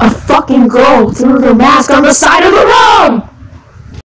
A fucking girl threw her mask on the side of the road.